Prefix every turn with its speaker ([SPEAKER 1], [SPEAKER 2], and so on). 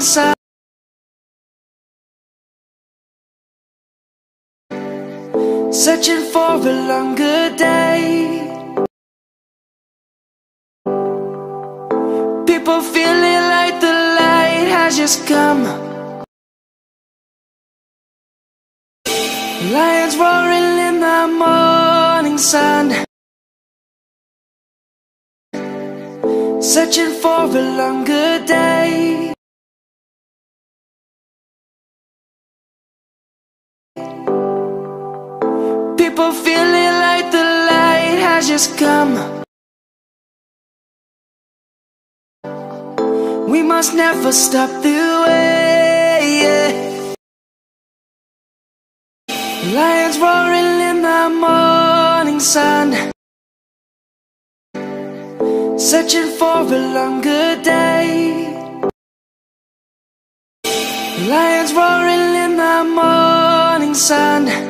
[SPEAKER 1] inside. Searching for a longer day. People feeling like the light has just come. Lions roaring in the morning sun. Searching for a longer day come. We must never stop the way. Lions roaring in the morning sun. Searching for a longer day. Lions roaring in the morning sun